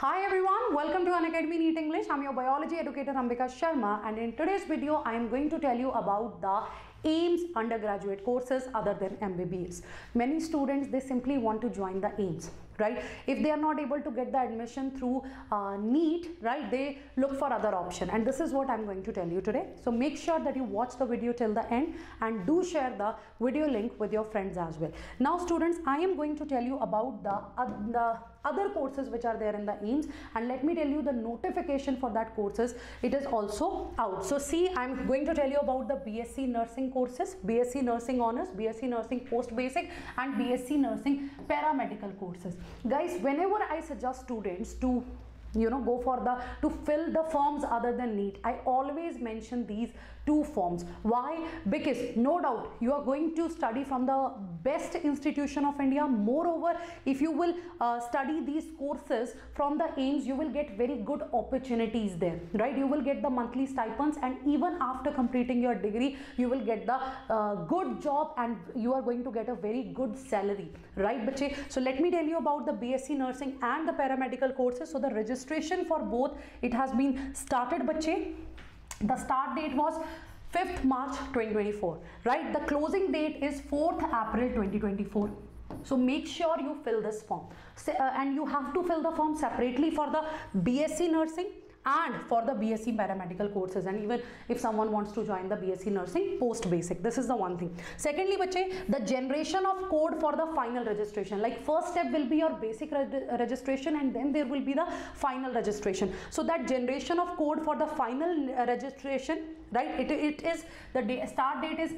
Hi everyone, welcome to An Unacademy NEET English. I'm your biology educator Ambika Sharma and in today's video I am going to tell you about the AIIMS undergraduate courses other than MBBS. Many students they simply want to join the AIIMS, right? If they are not able to get the admission through uh, NEET, right, they look for other option and this is what I'm going to tell you today. So make sure that you watch the video till the end and do share the video link with your friends as well. Now students, I am going to tell you about the, uh, the other courses which are there in the AIIMS and let me tell you the notification for that courses. It is also out. So see i'm going to tell you about the bsc nursing courses bsc nursing honors bsc nursing post basic and bsc nursing paramedical courses. Guys whenever i suggest students to you know go for the to fill the forms other than NEET I always mention these two forms. Why? Because no doubt you are going to study from the best institution of India. Moreover if you will uh, study these courses from the AIIMS you will get very good opportunities there right? You will get the monthly stipends and even after completing your degree you will get the uh, good job and you are going to get a very good salary right bache so let me tell you about the BSc nursing and the paramedical courses. So the registration registration for both. It has been started bache. The start date was 5th march 2024 right? The closing date is 4th april 2024 so make sure you fill this form. So, uh, and you have to fill the form separately for the bsc nursing and for the BSc paramedical courses and even if someone wants to join the BSc nursing post basic. This is the one thing. Secondly bache the generation of code for the final registration. Like first step will be your basic registration and then there will be the final registration. So that generation of code for the final registration right it, it is the day, start date is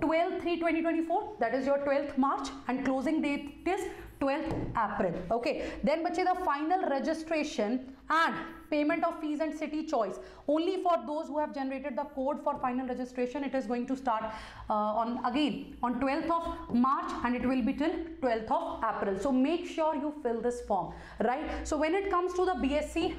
12 3 2024 that is your 12th march and closing date is 12th april. Okay? Then bache the final registration and payment of fees and city choice. Only for those who have generated the code for final registration it is going to start uh, on again on 12th of march and it will be till 12th of april. So make sure you fill this form right? So when it comes to the bsc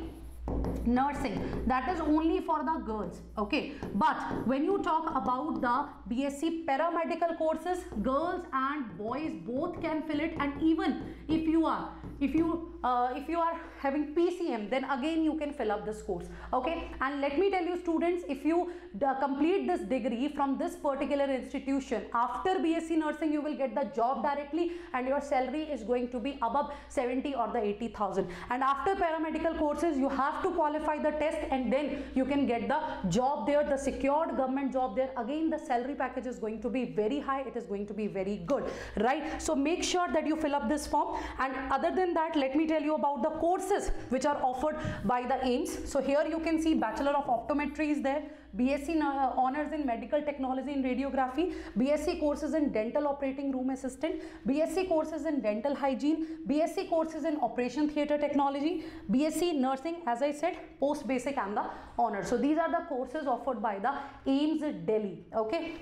nursing. That is only for the girls okay? But when you talk about the bsc paramedical courses girls and boys both can fill it. And even if you are if you uh, if you are having PCM then again you can fill up this course okay? And let me tell you students if you complete this degree from this particular institution after BSc nursing you will get the job directly and your salary is going to be above 70 or the 80,000 and after paramedical courses you have to qualify the test and then you can get the job there the secured government job there. Again the salary package is going to be very high. It is going to be very good right? So make sure that you fill up this form. And other than that let me tell you about the courses which are offered by the AIIMS. So here you can see Bachelor of Optometry is there, BSc uh, Honors in Medical Technology and Radiography, BSc courses in Dental Operating Room Assistant, BSc courses in Dental Hygiene, BSc courses in Operation Theatre Technology, BSc Nursing as I said, Post Basic and the Honors. So these are the courses offered by the AIIMS Delhi. Okay.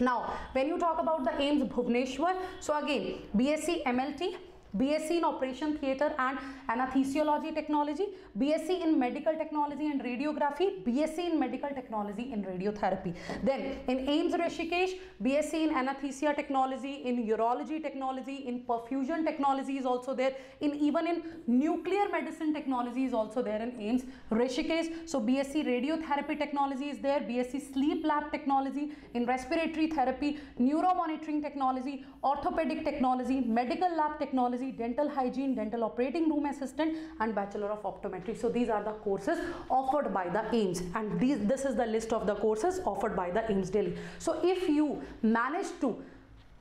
Now, when you talk about the AIIMS Bhubaneswar, so again, BSc MLT, BSc in Operation Theatre and Anesthesiology Technology, BSc in Medical Technology and Radiography, BSc in Medical Technology and Radiotherapy. Then in AIIMS Rishikesh, BSc in Anesthesia Technology, in Urology Technology, in Perfusion Technology is also there, in even in Nuclear Medicine Technology is also there in AIIMS Rishikesh. So BSc Radiotherapy Technology is there, BSc Sleep Lab Technology, in Respiratory Therapy, Neuromonitoring Technology, Orthopedic Technology, Medical Lab Technology, dental hygiene, dental operating room assistant and bachelor of optometry. So these are the courses offered by the AIIMS and these, this is the list of the courses offered by the AIIMS Delhi. So if you manage to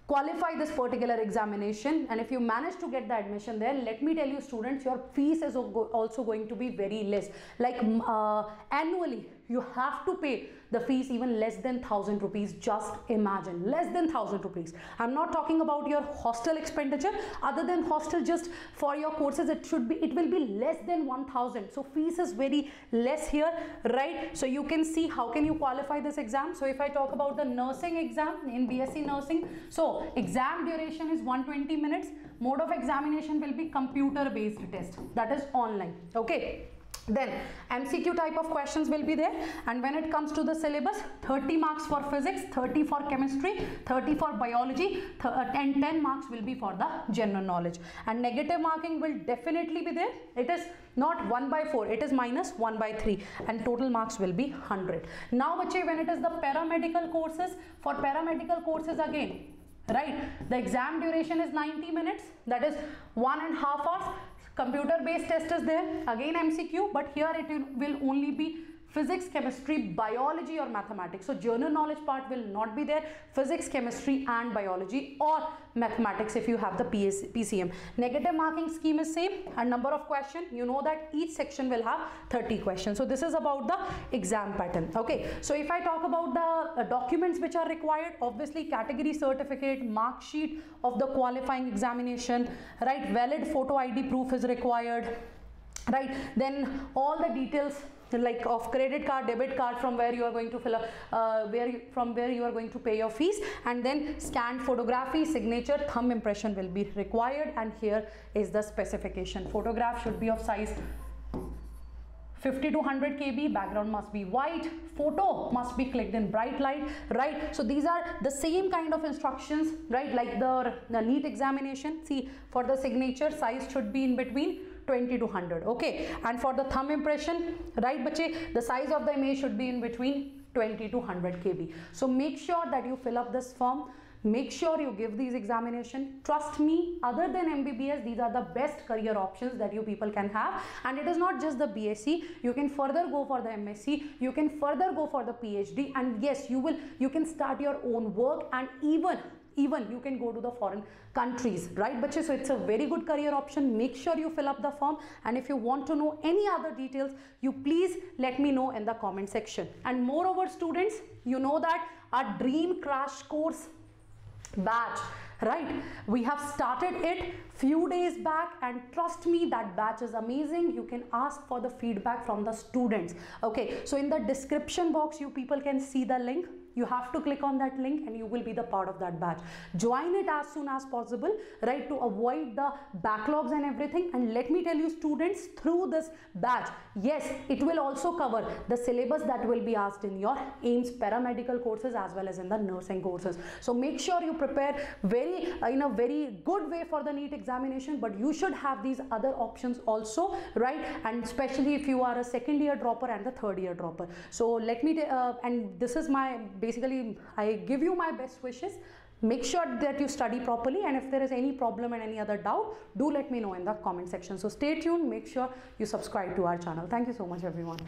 qualify this particular examination and if you manage to get the admission there let me tell you students your fees is also going to be very less like uh, annually you have to pay the fees even less than 1000 rupees. Just imagine less than 1000 rupees. I'm not talking about your hostel expenditure. Other than hostel just for your courses it should be it will be less than 1000 so fees is very less here right? So you can see how can you qualify this exam. So if i talk about the nursing exam in bsc nursing so exam duration is 120 minutes. Mode of examination will be computer based test. That is online okay then mcq type of questions will be there. And when it comes to the syllabus 30 marks for physics 30 for chemistry 30 for biology uh, and 10 marks will be for the general knowledge. And negative marking will definitely be there. It is not 1 by 4 it is minus 1 by 3 and total marks will be 100 now bache when it is the paramedical courses for paramedical courses again right? The exam duration is 90 minutes. That is one and half hours computer based test is there again mcq but here it will only be physics chemistry biology or mathematics. So general knowledge part will not be there. Physics chemistry and biology or mathematics if you have the PS, pcm negative marking scheme is same and number of question. You know that each section will have 30 questions. So this is about the exam pattern. Okay. So if i talk about the uh, documents which are required obviously category certificate mark sheet of the qualifying examination right? Valid photo id proof is required right? Then all the details like of credit card debit card from where you are going to fill up uh, where you, from where you are going to pay your fees and then scanned photography signature thumb impression will be required and here is the specification. Photograph should be of size 50 to 100 kb background must be white photo must be clicked in bright light right? So these are the same kind of instructions right? Like the, the NEET examination. See for the signature size should be in between 20 to 100 okay? And for the thumb impression right bache the size of the image should be in between 20 to 100 kb. So make sure that you fill up this form. Make sure you give these examination. Trust me other than mbbs these are the best career options that you people can have. And it is not just the bsc you can further go for the msc you can further go for the phd and yes you will you can start your own work and even even you can go to the foreign countries right bache so it's a very good career option. Make sure you fill up the form. And if you want to know any other details you please let me know in the comment section. And moreover students you know that our dream crash course batch right we have started it few days back and trust me that batch is amazing. You can ask for the feedback from the students. Okay so in the description box you people can see the link. You have to click on that link and you will be the part of that batch. Join it as soon as possible right to avoid the backlogs and everything. And let me tell you students through this batch yes it will also cover the syllabus that will be asked in your AIIMS paramedical courses as well as in the nursing courses. So make sure you prepare very uh, in a very good way for the NEET examination but you should have these other options also right? And especially if you are a second year dropper and the third year dropper. So let me uh, and this is my basically I give you my best wishes. Make sure that you study properly and if there is any problem and any other doubt do let me know in the comment section. So stay tuned. Make sure you subscribe to our channel. Thank you so much everyone